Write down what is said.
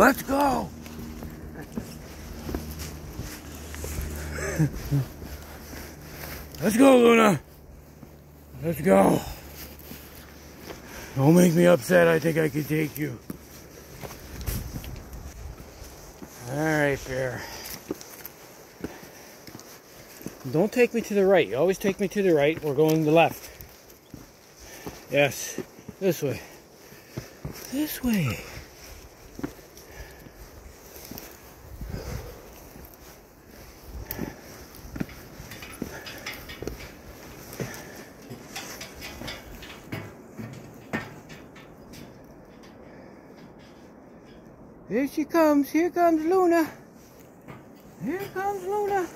Let's go. Let's go, Luna. Let's go. Don't make me upset. I think I can take you. All right, bear. Don't take me to the right. You always take me to the right. We're going to the left. Yes, this way. This way. Here she comes. Here comes Luna. Here comes Luna.